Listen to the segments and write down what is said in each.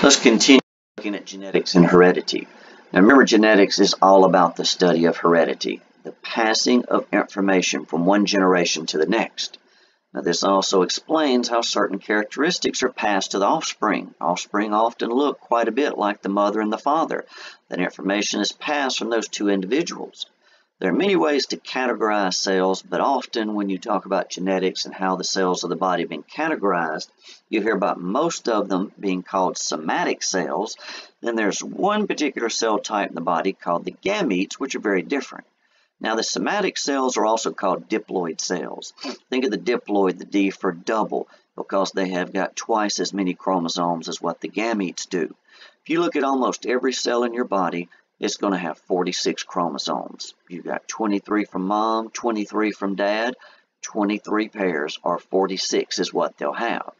Let's continue looking at genetics and heredity. Now remember genetics is all about the study of heredity, the passing of information from one generation to the next. Now this also explains how certain characteristics are passed to the offspring. Offspring often look quite a bit like the mother and the father. That information is passed from those two individuals. There are many ways to categorize cells, but often when you talk about genetics and how the cells of the body have been categorized, you hear about most of them being called somatic cells. Then there's one particular cell type in the body called the gametes, which are very different. Now the somatic cells are also called diploid cells. Think of the diploid, the D for double, because they have got twice as many chromosomes as what the gametes do. If you look at almost every cell in your body, it's going to have 46 chromosomes. You've got 23 from mom, 23 from dad, 23 pairs, or 46 is what they'll have.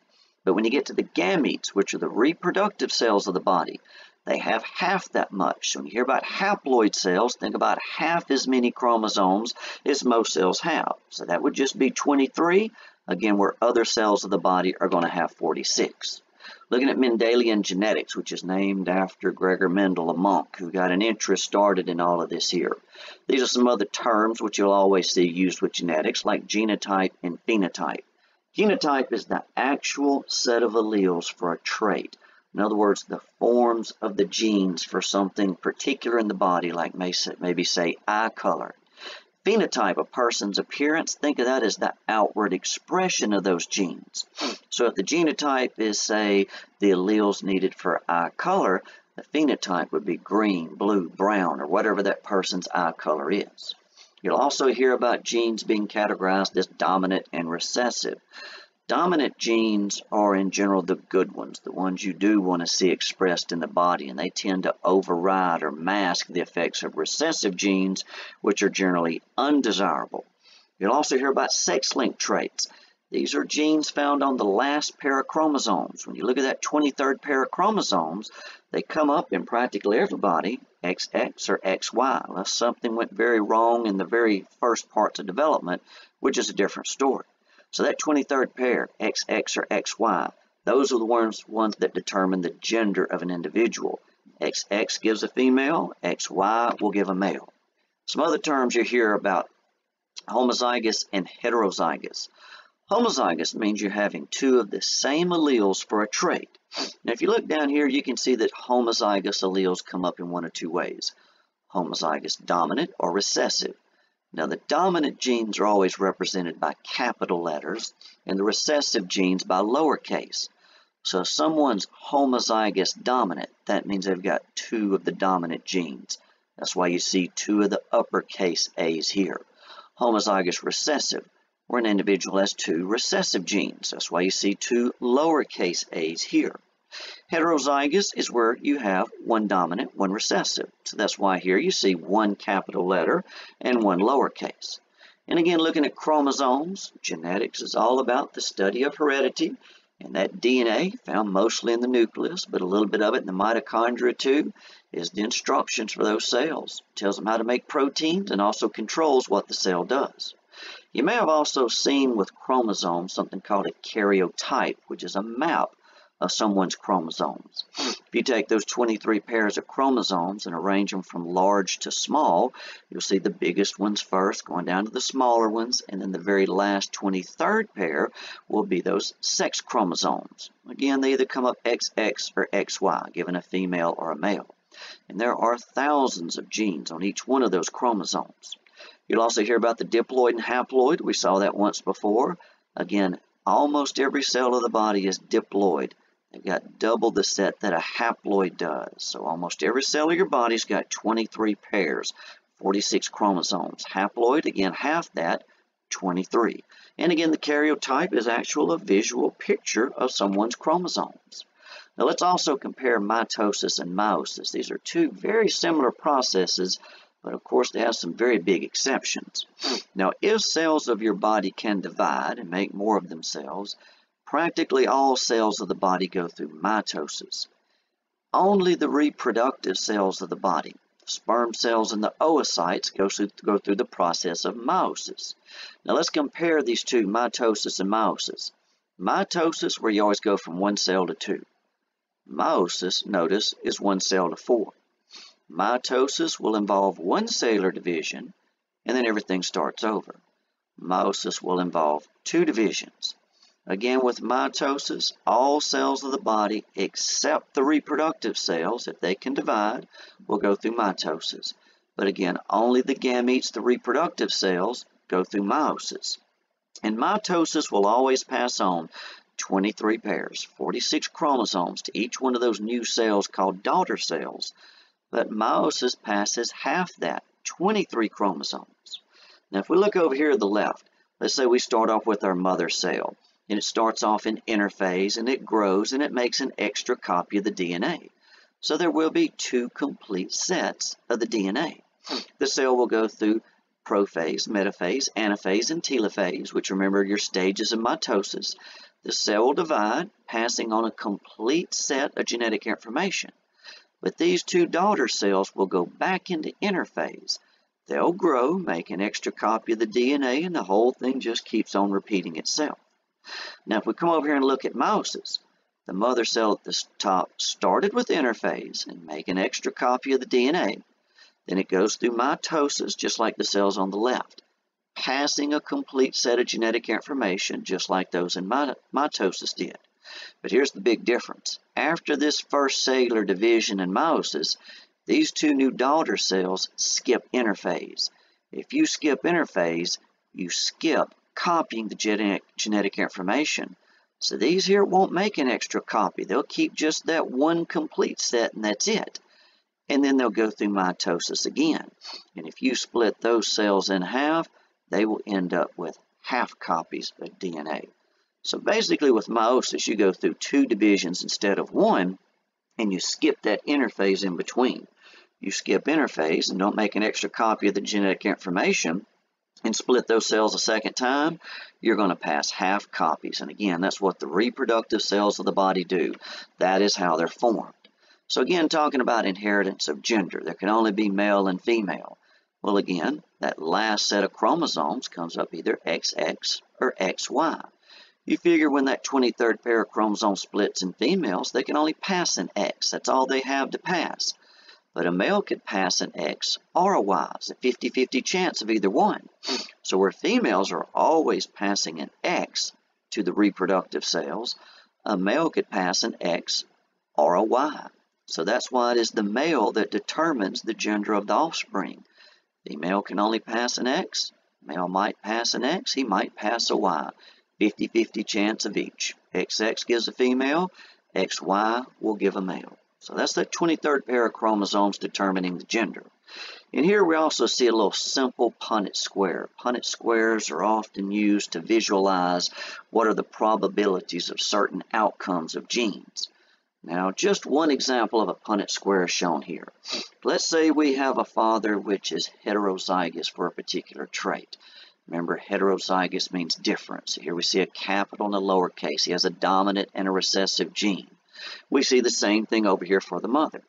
But when you get to the gametes, which are the reproductive cells of the body, they have half that much. So when you hear about haploid cells, think about half as many chromosomes as most cells have. So that would just be 23, again, where other cells of the body are going to have 46 looking at Mendelian genetics, which is named after Gregor Mendel, a monk who got an interest started in all of this here. These are some other terms which you'll always see used with genetics, like genotype and phenotype. Genotype is the actual set of alleles for a trait. In other words, the forms of the genes for something particular in the body, like maybe say eye color phenotype, a person's appearance, think of that as the outward expression of those genes. So if the genotype is, say, the alleles needed for eye color, the phenotype would be green, blue, brown, or whatever that person's eye color is. You'll also hear about genes being categorized as dominant and recessive. Dominant genes are in general the good ones, the ones you do want to see expressed in the body, and they tend to override or mask the effects of recessive genes, which are generally undesirable. You'll also hear about sex-linked traits. These are genes found on the last pair of chromosomes. When you look at that 23rd pair of chromosomes, they come up in practically everybody, XX or XY, unless something went very wrong in the very first parts of development, which is a different story. So that 23rd pair, XX or XY, those are the ones, ones that determine the gender of an individual. XX gives a female, XY will give a male. Some other terms you hear about homozygous and heterozygous. Homozygous means you're having two of the same alleles for a trait. Now if you look down here, you can see that homozygous alleles come up in one of two ways. Homozygous dominant or recessive. Now the dominant genes are always represented by capital letters and the recessive genes by lowercase. So if someone's homozygous dominant, that means they've got two of the dominant genes. That's why you see two of the uppercase A's here. Homozygous recessive, where an individual has two recessive genes. That's why you see two lowercase A's here. Heterozygous is where you have one dominant, one recessive. So that's why here you see one capital letter and one lowercase. And again, looking at chromosomes, genetics is all about the study of heredity. And that DNA, found mostly in the nucleus, but a little bit of it in the mitochondria too, is the instructions for those cells. It tells them how to make proteins and also controls what the cell does. You may have also seen with chromosomes something called a karyotype, which is a map of someone's chromosomes. If you take those 23 pairs of chromosomes and arrange them from large to small, you'll see the biggest ones first, going down to the smaller ones, and then the very last 23rd pair will be those sex chromosomes. Again, they either come up XX or XY, given a female or a male. And there are thousands of genes on each one of those chromosomes. You'll also hear about the diploid and haploid. We saw that once before. Again, almost every cell of the body is diploid. They've got double the set that a haploid does. So almost every cell of your body's got 23 pairs, 46 chromosomes. Haploid, again, half that, 23. And again, the karyotype is actual a visual picture of someone's chromosomes. Now let's also compare mitosis and meiosis. These are two very similar processes, but of course they have some very big exceptions. Now if cells of your body can divide and make more of themselves, Practically all cells of the body go through mitosis. Only the reproductive cells of the body, sperm cells and the oocytes, go through, go through the process of meiosis. Now let's compare these two, mitosis and meiosis. Mitosis, where you always go from one cell to two. Meiosis, notice, is one cell to four. Mitosis will involve one cellular division, and then everything starts over. Meiosis will involve two divisions. Again, with mitosis, all cells of the body except the reproductive cells, if they can divide, will go through mitosis. But again, only the gametes, the reproductive cells, go through meiosis. And mitosis will always pass on 23 pairs, 46 chromosomes to each one of those new cells called daughter cells but meiosis passes half that, 23 chromosomes. Now, if we look over here to the left, let's say we start off with our mother cell, and it starts off in interphase, and it grows, and it makes an extra copy of the DNA. So there will be two complete sets of the DNA. The cell will go through prophase, metaphase, anaphase, and telophase, which remember your stages of mitosis. The cell will divide, passing on a complete set of genetic information. But these two daughter cells will go back into interphase. They'll grow, make an extra copy of the DNA, and the whole thing just keeps on repeating itself. Now, if we come over here and look at meiosis, the mother cell at the top started with interphase and make an extra copy of the DNA. Then it goes through mitosis, just like the cells on the left, passing a complete set of genetic information, just like those in mitosis did. But here's the big difference. After this first cellular division in meiosis, these two new daughter cells skip interphase. If you skip interphase, you skip copying the genetic, genetic information. So these here won't make an extra copy. They'll keep just that one complete set and that's it. And then they'll go through mitosis again. And if you split those cells in half, they will end up with half copies of DNA. So basically with meiosis, you go through two divisions instead of one, and you skip that interphase in between. You skip interphase and don't make an extra copy of the genetic information and split those cells a second time, you're going to pass half copies. And again, that's what the reproductive cells of the body do. That is how they're formed. So again, talking about inheritance of gender, there can only be male and female. Well, again, that last set of chromosomes comes up either XX or XY. You figure when that 23rd pair of chromosomes splits in females, they can only pass an X. That's all they have to pass. But a male could pass an X or a Y. It's a 50-50 chance of either one. So where females are always passing an X to the reproductive cells, a male could pass an X or a Y. So that's why it is the male that determines the gender of the offspring. Female can only pass an X. Male might pass an X. He might pass a Y. 50-50 chance of each. XX gives a female, XY will give a male. So that's that 23rd pair of chromosomes determining the gender. And here we also see a little simple Punnett square. Punnett squares are often used to visualize what are the probabilities of certain outcomes of genes. Now, just one example of a Punnett square is shown here. Let's say we have a father which is heterozygous for a particular trait. Remember, heterozygous means different. So here we see a capital and a lowercase. He has a dominant and a recessive gene. We see the same thing over here for the mother.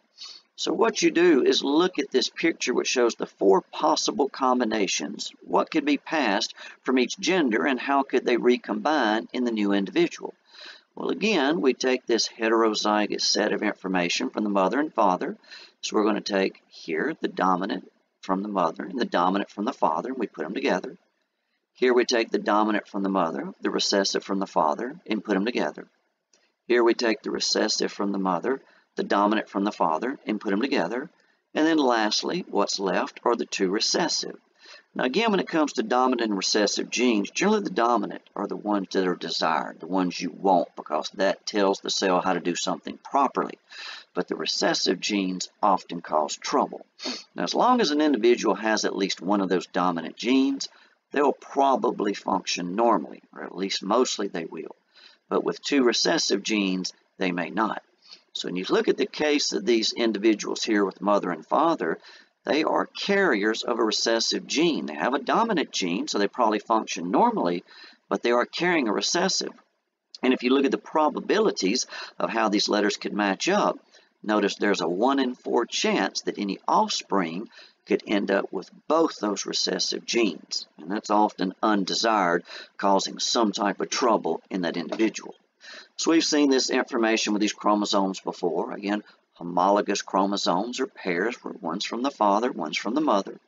So what you do is look at this picture which shows the four possible combinations. What could be passed from each gender and how could they recombine in the new individual? Well, again, we take this heterozygous set of information from the mother and father. So we're going to take here the dominant from the mother and the dominant from the father, and we put them together. Here we take the dominant from the mother, the recessive from the father, and put them together. Here we take the recessive from the mother, the dominant from the father, and put them together. And then lastly, what's left are the two recessive. Now again, when it comes to dominant and recessive genes, generally the dominant are the ones that are desired, the ones you want, because that tells the cell how to do something properly. But the recessive genes often cause trouble. Now as long as an individual has at least one of those dominant genes, they'll probably function normally, or at least mostly they will. But with two recessive genes, they may not. So when you look at the case of these individuals here with mother and father, they are carriers of a recessive gene. They have a dominant gene, so they probably function normally, but they are carrying a recessive. And if you look at the probabilities of how these letters could match up, notice there's a 1 in 4 chance that any offspring could end up with both those recessive genes. And that's often undesired, causing some type of trouble in that individual. So we've seen this information with these chromosomes before. Again, homologous chromosomes are pairs where one's from the father, one's from the mother.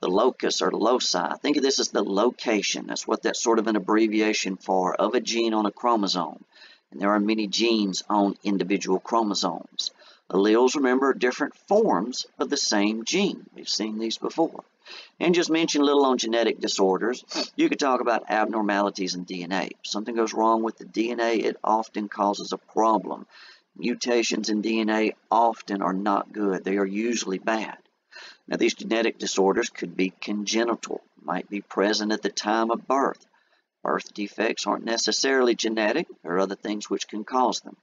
The locus or loci, think of this as the location. That's what that's sort of an abbreviation for of a gene on a chromosome. And there are many genes on individual chromosomes. Alleles, remember, are different forms of the same gene. We've seen these before. And just mention a little on genetic disorders. You could talk about abnormalities in DNA. If something goes wrong with the DNA, it often causes a problem. Mutations in DNA often are not good. They are usually bad. Now, these genetic disorders could be congenital, might be present at the time of birth. Birth defects aren't necessarily genetic. There are other things which can cause them.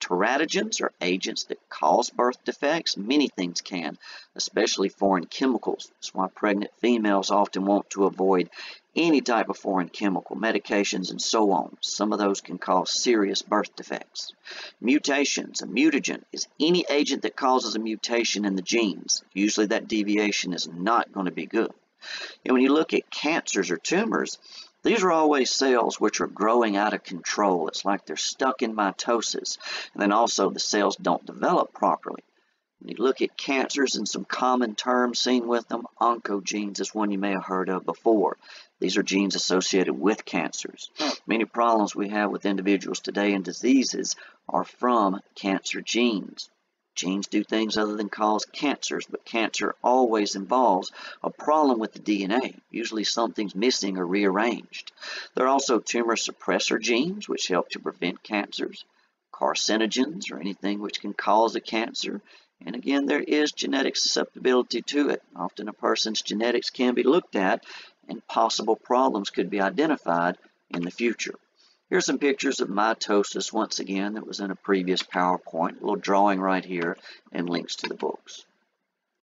Teratogens are agents that cause birth defects. Many things can, especially foreign chemicals. That's why pregnant females often want to avoid any type of foreign chemical, medications, and so on. Some of those can cause serious birth defects. Mutations. A mutagen is any agent that causes a mutation in the genes. Usually that deviation is not going to be good. And when you look at cancers or tumors, these are always cells which are growing out of control. It's like they're stuck in mitosis. And then also the cells don't develop properly. When you look at cancers and some common terms seen with them, oncogenes is one you may have heard of before. These are genes associated with cancers. Many problems we have with individuals today and diseases are from cancer genes. Genes do things other than cause cancers, but cancer always involves a problem with the DNA. Usually something's missing or rearranged. There are also tumor suppressor genes, which help to prevent cancers, carcinogens, or anything which can cause a cancer. And again, there is genetic susceptibility to it. Often a person's genetics can be looked at and possible problems could be identified in the future. Here's some pictures of mitosis once again that was in a previous PowerPoint. A little drawing right here and links to the books.